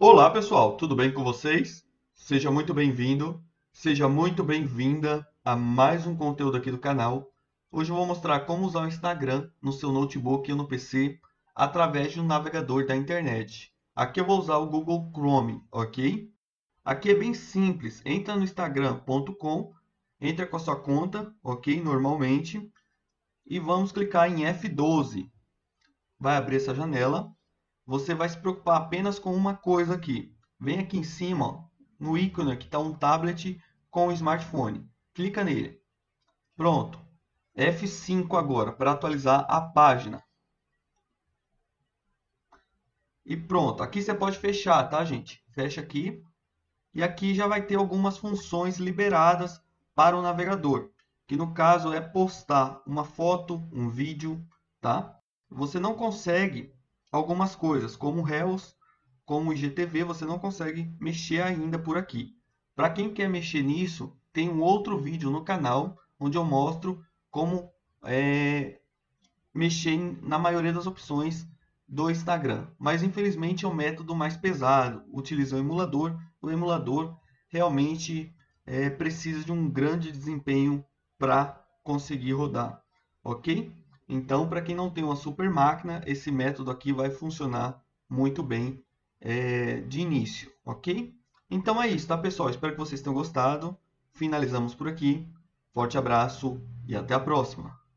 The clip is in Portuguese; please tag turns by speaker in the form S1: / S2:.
S1: Olá pessoal, tudo bem com vocês? Seja muito bem-vindo, seja muito bem-vinda a mais um conteúdo aqui do canal. Hoje eu vou mostrar como usar o Instagram no seu notebook ou no PC através de um navegador da internet. Aqui eu vou usar o Google Chrome, ok? Aqui é bem simples, entra no instagram.com, entra com a sua conta, ok? Normalmente, e vamos clicar em F12. Vai abrir essa janela você vai se preocupar apenas com uma coisa aqui. Vem aqui em cima, ó, no ícone que está um tablet com o smartphone. Clica nele. Pronto. F5 agora para atualizar a página. E pronto. Aqui você pode fechar, tá, gente? Fecha aqui. E aqui já vai ter algumas funções liberadas para o navegador. Que no caso é postar uma foto, um vídeo, tá? Você não consegue algumas coisas, como Reels, como IGTV, você não consegue mexer ainda por aqui. Para quem quer mexer nisso, tem um outro vídeo no canal onde eu mostro como é, mexer na maioria das opções do Instagram. Mas infelizmente é um método mais pesado, utiliza o emulador. O emulador realmente é, precisa de um grande desempenho para conseguir rodar, ok? Então, para quem não tem uma super máquina, esse método aqui vai funcionar muito bem é, de início, ok? Então é isso, tá pessoal? Espero que vocês tenham gostado. Finalizamos por aqui. Forte abraço e até a próxima!